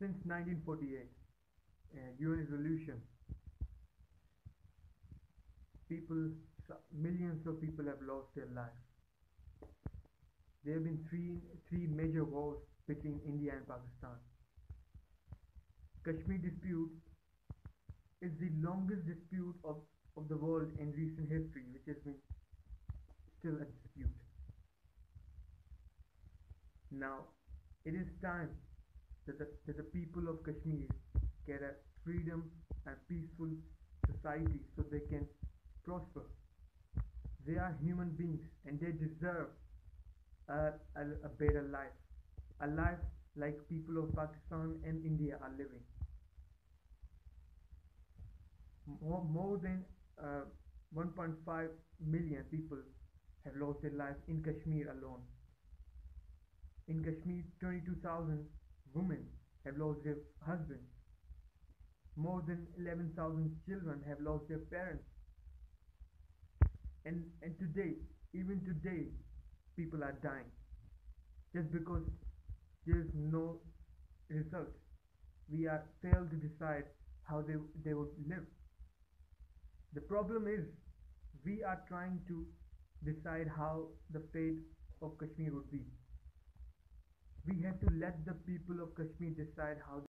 Since 1948, uh, UN resolution, people, millions of people have lost their lives. There have been three, three major wars between India and Pakistan. Kashmir dispute is the longest dispute of, of the world in recent history, which has been still a dispute. Now, it is time that the, that the people of Kashmir get a freedom and peaceful society so they can prosper. They are human beings and they deserve a, a, a better life. A life like people of Pakistan and India are living. More, more than uh, 1.5 million people have lost their lives in Kashmir alone. In Kashmir, 22,000 women have lost their husbands. More than 11,000 children have lost their parents. And, and today, even today, people are dying just because there is no result. We are failed to decide how they, they would live. The problem is we are trying to decide how the fate of Kashmir would be. We have to let the people of Kashmir decide how